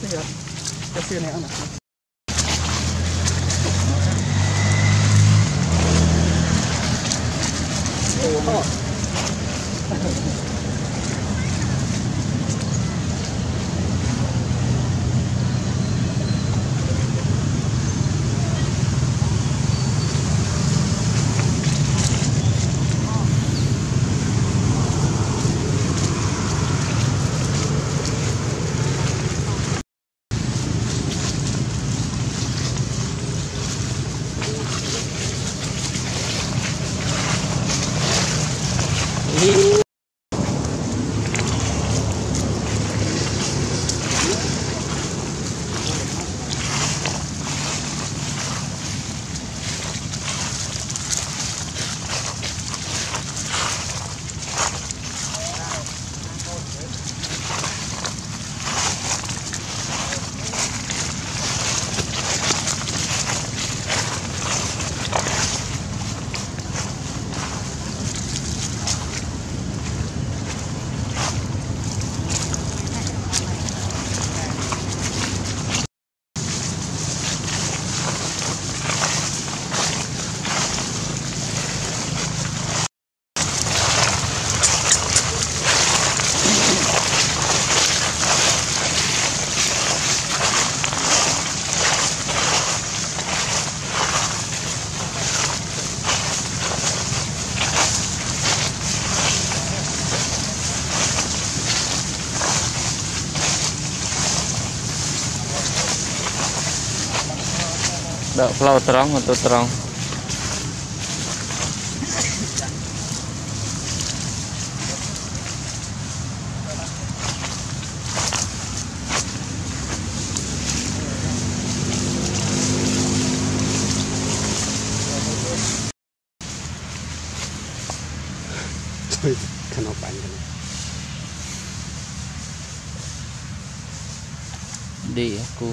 这个就是那样的。Đợi flow terang untuk terang? Kenapa aku